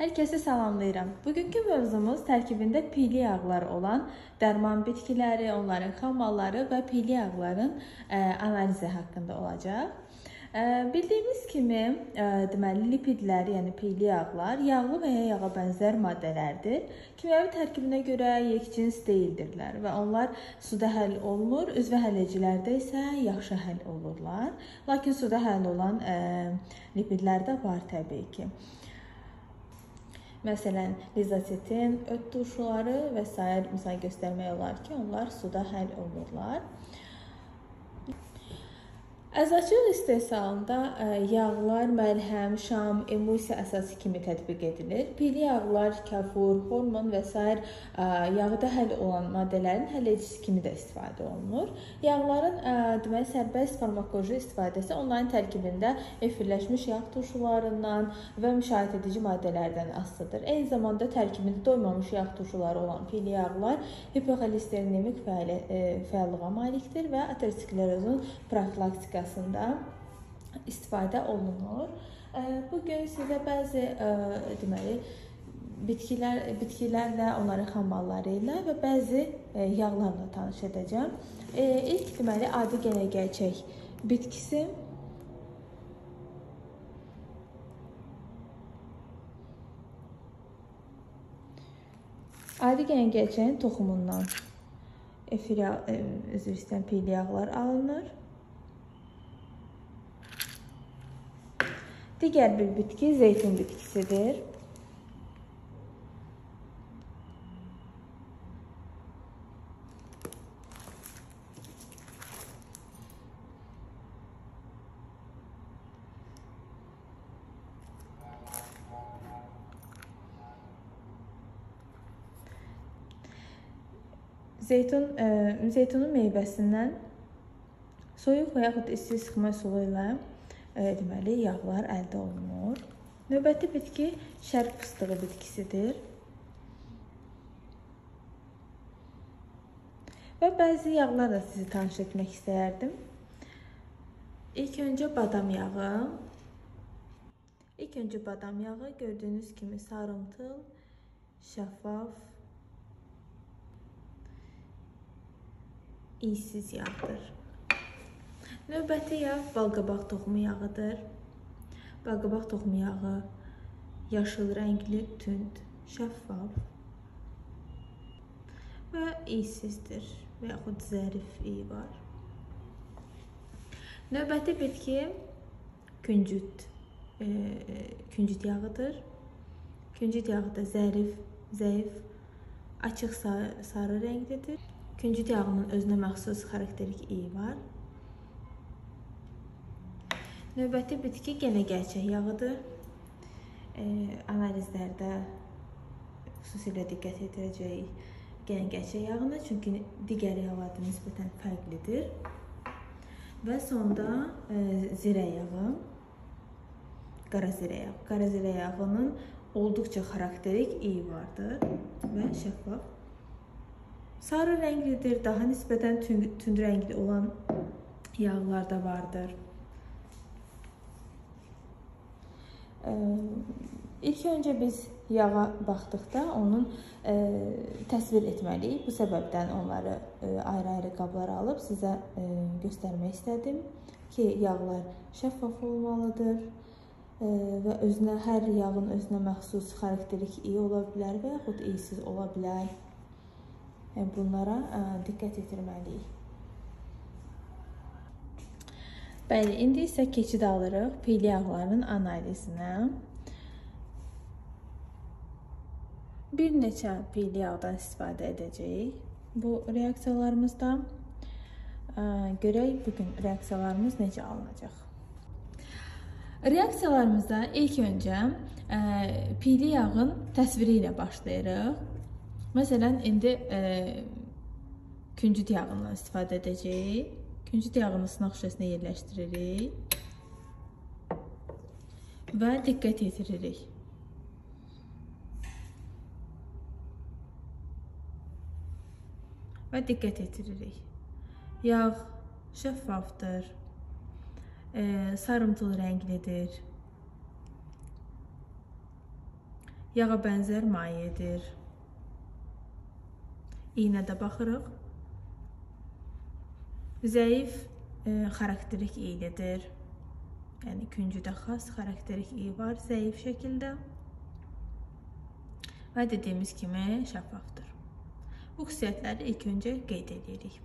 Hər kəsi salamlayıram. Bugünkü mövzumuz tərkibində pili yağlar olan dərman bitkiləri, onların xammalları və pili yağların ə, analizi haqqında olacaq. Ə, bildiyimiz kimi, ə, deməli lipidlər, yəni pili yağlar yağlı və ya yağa bənzər maddələrdir. Kimyəvi tərkibinə görə yekcins deyildirlər və onlar suda həll olunur, üzvə həlləcilərdə isə yaxşı həll olurlar. Lakin suda həll olan ə, lipidlər də var təbii ki. Məsələn, lizosetin, öt turşuları və sair misal göstərmək olar ki, onlar suda həll olunurlar. Əzaçılıq istehsalında e, yağlar, məlhəm, şam, emulsiya əsası kimi tətbiq edilir. Pili yağlar, kafur, hormon və s. E, yağda həll olan maddələrin həllecisi kimi də istifadə olunur. Yağların e, deməli sərbəst farmakoloji istifadəsi onların tərkibində efirləşmiş yağ turşularından və müşayiət edici maddələrdən asılıdır. Eyni zamanda tərkibində doymamış yağ turşuları olan pili yağlar hipoxolesterinемik fəallığa malikdir və aterosklerozun profilaktikası miqyasında istifadə olunur. Bu gün sizə bəzi deməli bitkilər bitkilərlə, onların xammalları ilə və bəzi yağlarla tanış edəcəm. İlk deməli adi gənəgəlçək bitkisi Adi gənəgəlçəyin toxumundan efir üzr istəyirəm, piyli yağlar alınır. Digər bir bitki zeytun bitkisidir. Zeytun, e, zeytunun meyvəsindən soyuq və yaxud isti sıxma üsulu ilə deməli yağlar əldə olunur. Növbəti bitki şərq fıstığı bitkisidir. Və bəzi yağlarla sizi tanış etmək istəyərdim. İlk öncə badam yağı. İlk öncə badam yağı gördüyünüz kimi sarımtıl, şəffaf, iysiz yağdır. Növbəti yağ balqabaq toxumu yağıdır. Balqabaq toxumu yağı yaşıl rəngli, tünd, şəffaf və iysizdir və yaxud zərif iyi var. Növbəti bitki küncüt, e, küncüt yağıdır. Küncüt yağı da zərif, zəif, açıq sarı, sarı rənglidir. Küncüt yağının özünə məxsus xarakterik iyi var. Növbəti bitki yenə gərçək yağıdır. E, analizlərdə xüsusilə diqqət yetirəcəyik yenə gərçək yağına, çünki digər yağlardan nisbətən fərqlidir. Və sonda e, zirə yağı, qara zirə yağı. Qara zirə yağının olduqca xarakterik iyi vardır və şəffaf. Sarı rənglidir, daha nisbətən tünd rəngli olan yağlar da vardır. İlk öncə biz yağa baxdıqda onun ə, təsvir etməliyik. Bu səbəbdən onları ayrı-ayrı qablara alıb sizə ə, göstərmək istədim ki, yağlar şəffaf olmalıdır və özünə hər yağın özünə məxsus xarakterik iyi ola bilər və yaxud iyisiz ola bilər. Yəni bunlara diqqət yetirməliyik. Bəli, indi isə keçid alırıq pil yağlarının analizinə. Bir neçə pil yağdan istifadə edəcəyik bu reaksiyalarımızda. Görək bu gün reaksiyalarımız necə alınacaq. Reaksiyalarımıza ilk öncə pili yağın təsviri ilə başlayırıq. Məsələn, indi küncüt yağından istifadə edəcəyik. Küncüt yağını sınaq şüşəsinə yerləşdiririk və diqqət yetiririk. Və diqqət yetiririk. Yağ şəffafdır, e, sarımtıl rənglidir. yağa bənzər mayedir. İynədə baxırıq. Zəif e, xarakterik iylidir. Yəni küncüdə xas xarakterik iyi var zəif şəkildə. Və dediyimiz kimi şəffafdır. Bu xüsusiyyətləri ilk öncə qeyd edirik.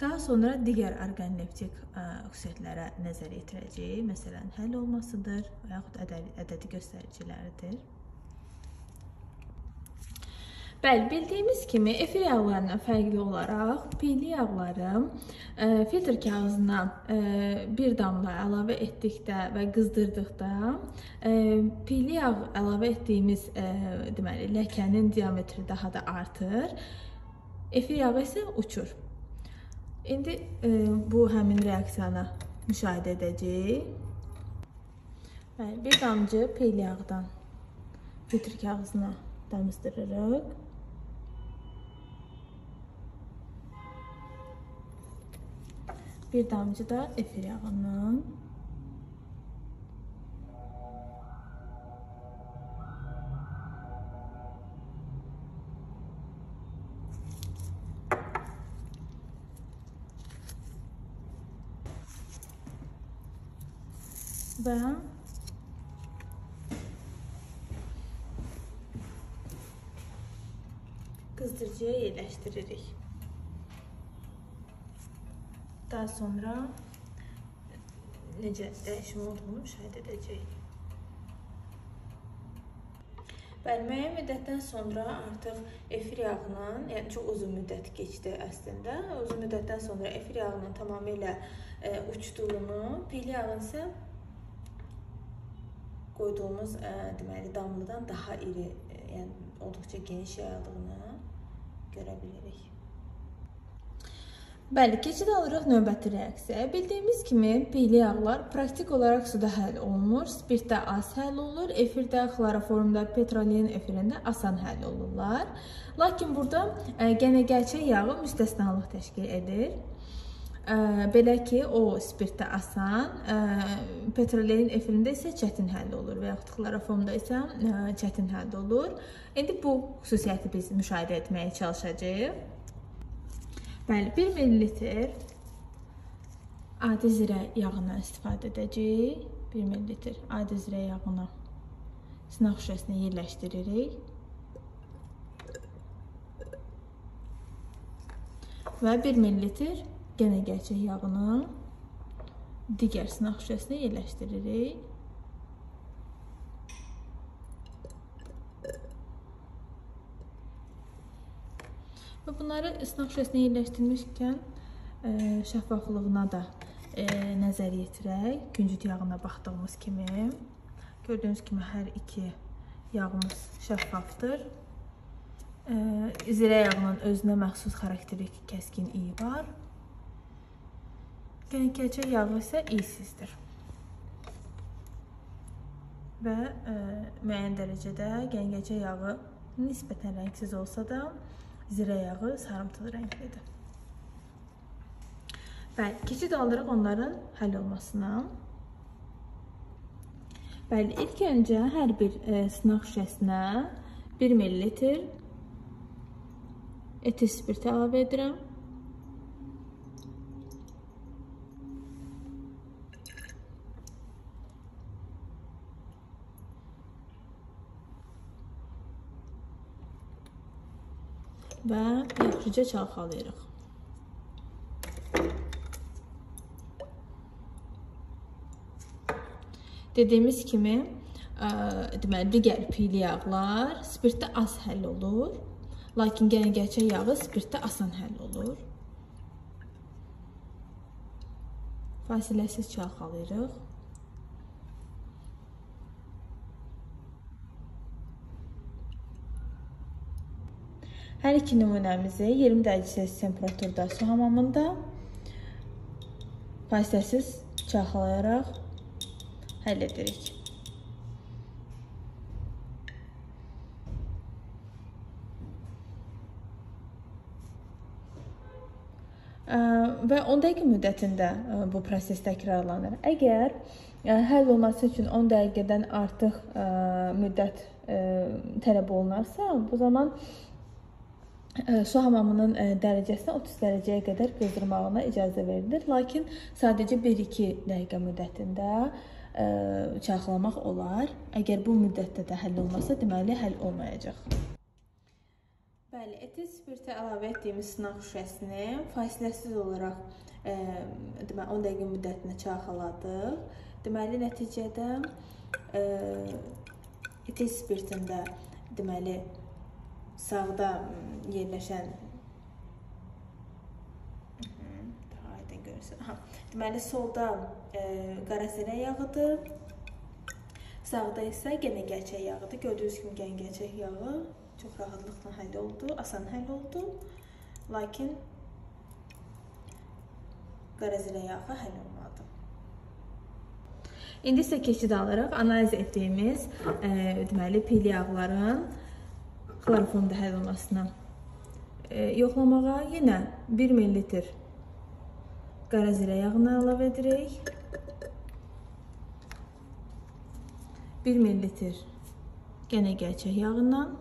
Daha sonra digər orqanleptik xüsusiyyətlərə nəzər yetirəcəyik. Məsələn, həll olmasıdır və yaxud ədədi göstəriciləridir. Bəli, bildiyimiz kimi efir yağlarından fərqli olaraq piyli yağları e, filtr kağızına e, bir damla əlavə etdikdə və qızdırdıqda e, piyli yağ əlavə etdiyimiz e, deməli ləkənin diametri daha da artır. Efir yağı isə uçur. İndi e, bu həmin reaksiyanı müşahidə edəcəyik. Bəli, bir damcı piyli yağdan filtr kağızına damızdırırıq. Bir damcı da efir yağından. Və qızdırıcıya yerləşdiririk. Daha sonra necə dəyişim olduğunu müşahidə edəcəyik. Bəli, müəyyən müddətdən sonra artıq efir yağının, yəni çox uzun müddət keçdi əslində. Uzun müddətdən sonra efir yağının tamamilə e, uçduğunu, pil yağın isə qoyduğumuz e, deməli damladan daha iri, e, yəni olduqca geniş yayıldığını görə bilirik. Bəli, keçid alırıq növbəti reaksiyaya. Bildiyimiz kimi, piyli yağlar praktik olaraq suda həll olunur, spirtdə az həll olunur, efirdə, xloroformda, petrolin efirində asan həll olurlar. Lakin burada ə, e, yağı müstəsnalıq təşkil edir. E, belə ki, o spirtdə asan, e, petrolin efirində isə çətin həll olur və yaxud xloroformda isə çətin həll olur. İndi bu xüsusiyyəti biz müşahidə etməyə çalışacağıq. Bəli, 1 ml adi zirə yağından istifadə edəcəyik. 1 ml adi zirə yağını sınaq şüşəsinə yerləşdiririk. Və 1 ml yenə gerçək yağını digər sınaq şüşəsinə yerləşdiririk. Və bunları sınaq şüşəsinə yerləşdirmişkən e, şəffaflığına da e, nəzər yetirək. Küncüt yağına baxdığımız kimi. Gördüyünüz kimi hər iki yağımız şəffafdır. E, zirə yağının özünə məxsus xarakterik kəskin iyi var. Qənkəlçə yağı isə iyisizdir. Və e, müəyyən dərəcədə qəngəcə yağı nisbətən rəngsiz olsa da, zirə yağı sarımtıl rənglidir. Bəli, keçid alırıq onların həll olmasına. Bəli, ilk öncə hər bir e, sınaq şüşəsinə 1 ml etil spirt əlavə edirəm. Və yaxşıca çalxalayırıq. Dediyimiz kimi, ə, deməli digər piyli yağlar spirtdə az həll olur, lakin gənəgərçək yağı spirtdə asan həll olur. Fasiləsiz çalxalayırıq. Hər iki nümunəmizi 20 dərəcə Selsi temperaturda su hamamında fasiləsiz çalxalayaraq həll edirik. və 10 dəqiqə müddətində bu proses təkrarlanır. Əgər həll olması üçün 10 dəqiqədən artıq müddət tələb olunarsa, bu zaman su hamamının dərəcəsinə 30 dərəcəyə qədər qızdırmağına icazə verilir. Lakin sadəcə 1-2 dəqiqə müddətində çaxlamaq olar. Əgər bu müddətdə də həll olmasa, deməli həll olmayacaq. Bəli, etil spirtə əlavə etdiyimiz sınaq şüşəsini fasiləsiz olaraq e, deməli 10 dəqiqə müddətinə çaxaladıq. Deməli nəticədə e, etil spirtində deməli sağda yerləşən daha aydın görürsün. Aha. Deməli solda e, qara zirə yağıdır. Sağda isə yenə gerçək yağıdır. Gördüyünüz kimi yenə gerçək yağı çox rahatlıqla həll oldu, asan həll oldu. Lakin qara zirə yağı həll olmadı. İndi isə keçid alırıq analiz etdiyimiz, e, deməli, pil yağların xloroformda həll olmasına e, yoxlamağa yenə 1 ml qara zirə yağını əlavə edirik. 1 ml yenə gerçək yağından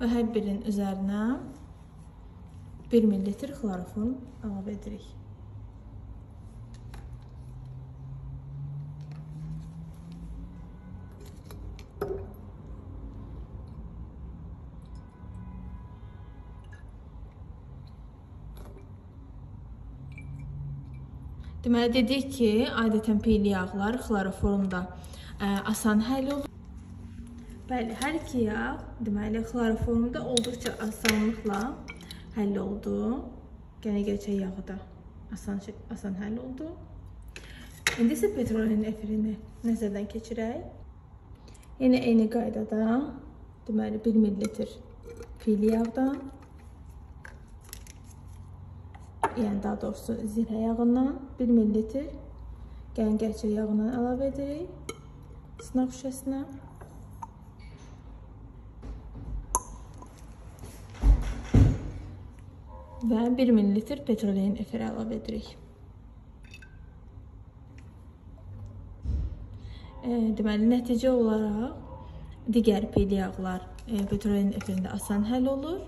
və hər birinin üzərinə 1 ml xloroform əlavə edirik. Deməli dedik ki, adətən peyli yağlar xloroformda asan həll olur. Bəli, hər iki yağ deməli xloroformda olduqca asanlıqla həll oldu. Gerçək yağı da asan asan həll oldu. İndi isə petrolin efirini nəzərdən keçirək. Yenə eyni qaydada deməli 1 ml fil yağdan yəni daha doğrusu zirə yağından 1 ml gəlin gerçək yağından əlavə edirik sınaq şüşəsinə. Və 1 ml petrolein efiri əlavə edirik. E, deməli, nəticə olaraq digər peyli yağlar e, petrolein efirində asan həll olur.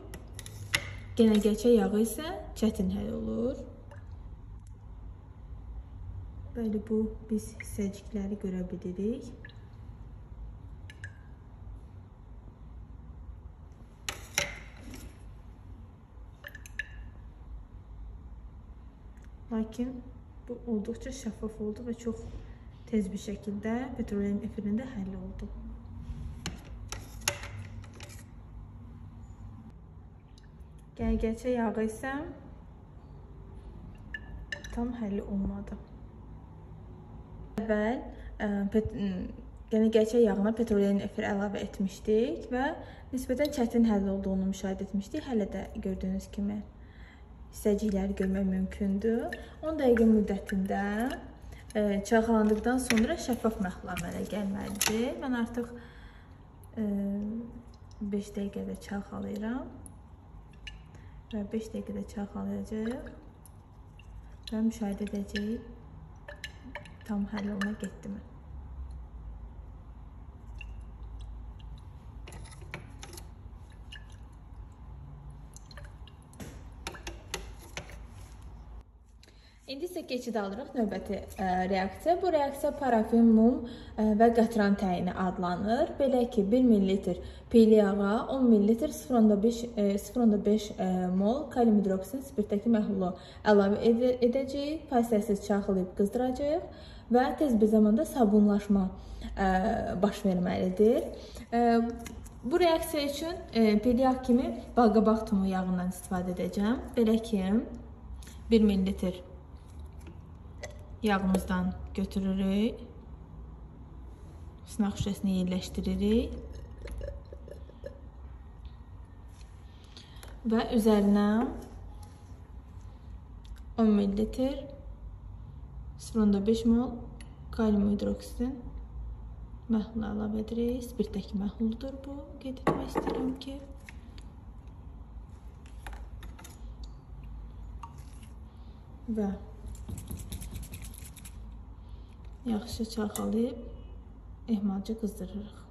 Genə gerçək yağı isə çətin həll olur. Bəli, bu biz hissəcikləri görə bilirik. Lakin bu olduqca şəffaf oldu və çox tez bir şəkildə petrolin efirində həll oldu. Gəlgəcə yağı isə tam həll olmadı. Əvvəl yəni gerçək yağına petrolin efir əlavə etmişdik və nisbətən çətin həll olduğunu müşahidə etmişdik. Hələ də gördüyünüz kimi hissəcikləri görmək mümkündür. 10 dəqiqə müddətində e, çaxalandıqdan sonra şəffaf məxul əmələ gəlməlidir. Mən artıq e, 5 dəqiqədə çaxalayıram və 5 dəqiqədə çaxalayacağıq və müşahidə edəcəyik tam həll oluna getdimi. İndi isə keçid alırıq növbəti ə, e, reaksiya. Bu reaksiya parafin, mum ə, e, və qatran təyini adlanır. Belə ki, 1 ml peyli yağa 10 ml 0.5 0.5 mol kalium hidroksid spirtdəki məhlulu əlavə ed edəcəyik. Fasiləsiz çaxlayıb qızdıracağıq və tez bir zamanda sabunlaşma ə, e, baş verməlidir. Ə, Bu reaksiya üçün e, peyli yağ kimi balqabaq tumu yağından istifadə edəcəm. Belə ki, 1 ml yağımızdan götürürük. Sınaq şüşəsini yerləşdiririk. Və üzərinə 10 ml 0,5 mol kalium hidroksidin məhlulu əlavə edirik. Spirtdəki məhluldur bu. Qeyd etmək istəyirəm ki, və yaxşı çalxalayıb ehmalca qızdırırıq.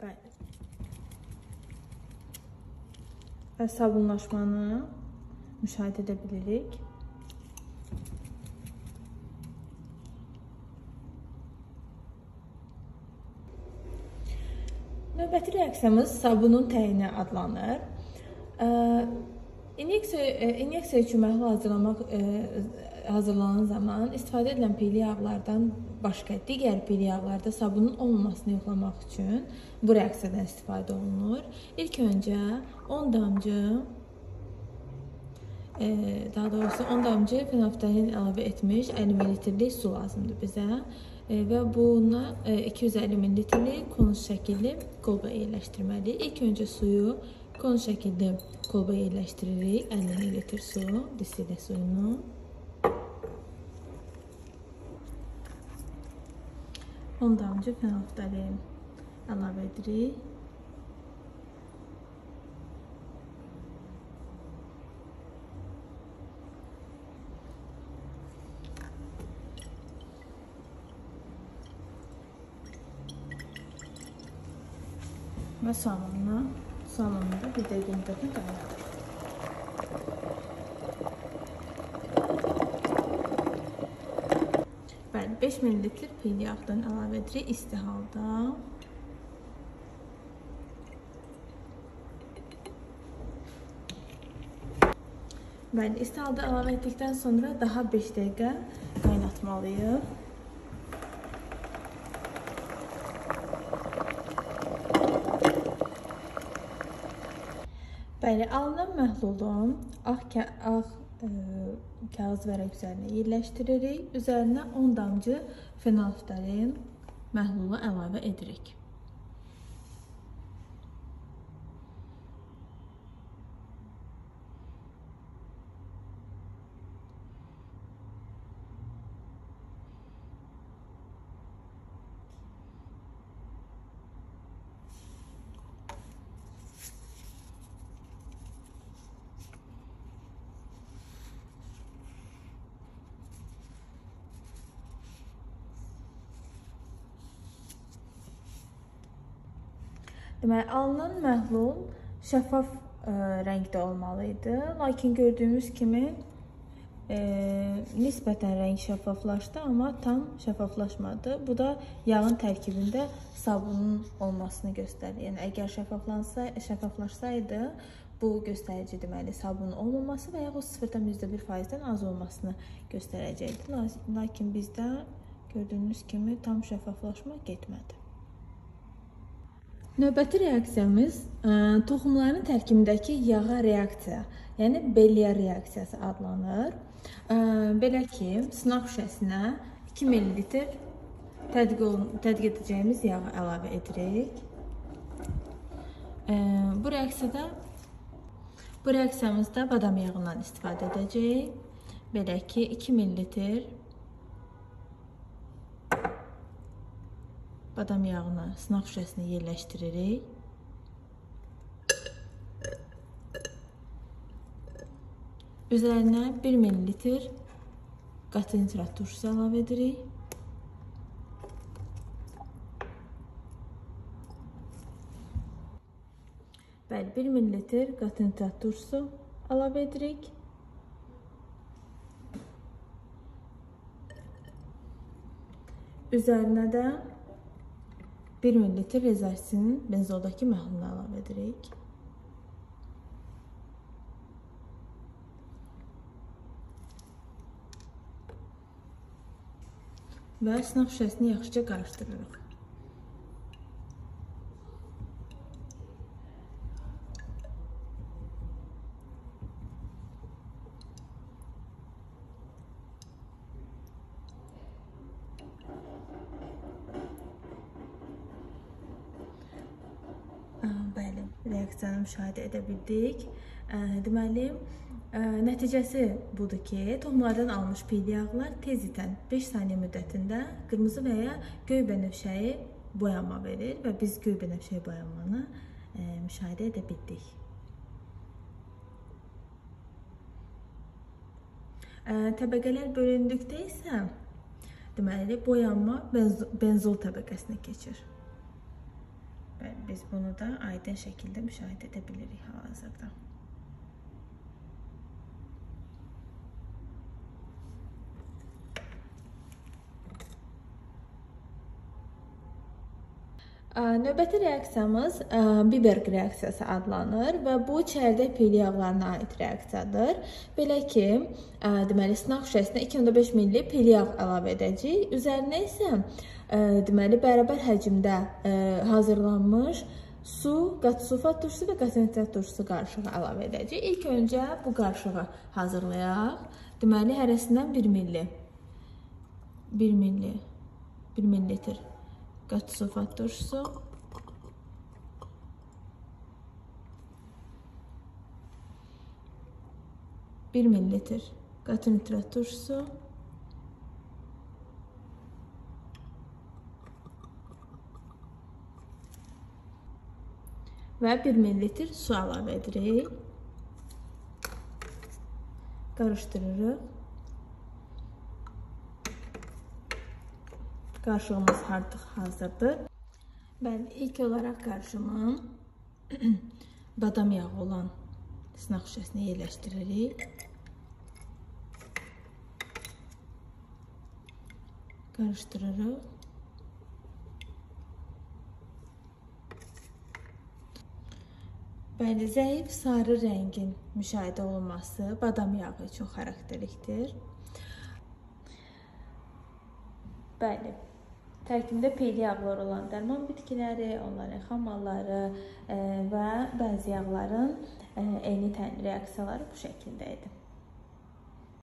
Bəli. Və sabunlaşmanı müşahidə edə bilirik. Növbəti reaksiyamız sabunun təyini adlanır. İnyeksiya inyeksiya üçün məhlul hazırlamaq hazırlanan zaman istifadə edilən piyli yağlardan başqa digər pil yağlarda sabunun olmamasını yoxlamaq üçün bu reaksiyadan istifadə olunur. İlk öncə 10 damcı e, daha doğrusu 10 damcı fenolftalin əlavə etmiş 50 ml su lazımdır bizə e, və buna 250 ml konus şəkilli kolba yerləşdirməliyik. İlk öncə suyu konus şəkilli kolba yerləşdiririk. 50 ml su, distillə suyunu. 10 damcı fenolftalin əlavə edirik. Və salonuna, salonunda bir dəqiqə müddətini qaynatır. 5 ml peyli yağdan əlavə edirik isti halda. Bəli, isti halda əlavə etdikdən sonra daha 5 dəqiqə qaynatmalıyıq. Bəli, alınan məhlulun ağ, ağ kağız vərəq üzərinə yerləşdiririk. Üzərinə 10 damcı fenolftalin məhlulu əlavə edirik. Deməli, alınan məhlul şəffaf ə, e, rəngdə olmalı idi. Lakin gördüyümüz kimi e, nisbətən rəng şəffaflaşdı, amma tam şəffaflaşmadı. Bu da yağın tərkibində sabunun olmasını göstərir. Yəni əgər şəffaflansa, şəffaflaşsaydı, bu göstərici deməli sabunun olmaması və yaxud 0,1%-dən az olmasını göstərəcəkdi. Lakin bizdə gördüyünüz kimi tam şəffaflaşma getmədi. Növbəti reaksiyamız ə, e, toxumların tərkibindəki yağa reaksiya, yəni Bellier reaksiyası adlanır. Ə, e, belə ki, sınaq şüşəsinə 2 ml tədqiq, tədqiq edəcəyimiz yağı əlavə edirik. Ə, e, bu reaksiyada bu reaksiyamızda badam yağından istifadə edəcəyik. Belə ki, 2 ml badam yağını sınaq şüşəsinə yerləşdiririk. Üzərinə 1 ml qatı nitrat turşusu əlavə edirik. Bəli, 1 ml qatı nitrat turşusu əlavə edirik. Üzərinə də 1 ml rezersin benzoldakı məhlulunu əlavə edirik. Və sınaq şüşəsini yaxşıca qarışdırırıq. Bəli, reaksiyanı müşahidə edə bildik. Deməli, nəticəsi budur ki, toxumlardan alınmış piyli yağlar tezliklə 5 saniyə müddətində qırmızı və ya göy bənövşəyi boyanma verir və biz göy bənövşəyi boyanmanı müşahidə edə bildik. Təbəqələr bölündükdə isə deməli boyanma benzol təbəqəsinə keçir. Bəli, biz bunu da aydın şəkildə müşahidə edə bilirik Növbəti reaksiyamız Biberg reaksiyası adlanır və bu çərdək peyli yağlarına aid reaksiyadır. Belə ki, deməli sınaq şüşəsinə 2.5 ml peyli yağ əlavə edəcəyik. Üzərinə isə deməli bərabər həcmdə hazırlanmış su, qat sulfat turşusu və qatı turşusu qarışığı əlavə edəcəyik. İlk öncə bu qarışığı hazırlayaq. Deməli hərəsindən 1 ml 1 ml 1 ml turşusu. Bir mililitr qatı nitrat turşusu. Və 1 mililitr su əlavə edirik. Qarışdırırıq. Qarışığımız artıq hazırdır. Bəli, ilk olaraq qarışımı badam yağı olan sınaq şüşəsinə yerləşdiririk. Qarışdırırıq. Bəli, zəif sarı rəngin müşahidə olunması badam yağı üçün xarakterlikdir. Bəli. Tərkibində peyli yağlar olan dərman bitkiləri, onların xam malları və bəzi yağların eyni reaksiyaları bu şəkildə idi.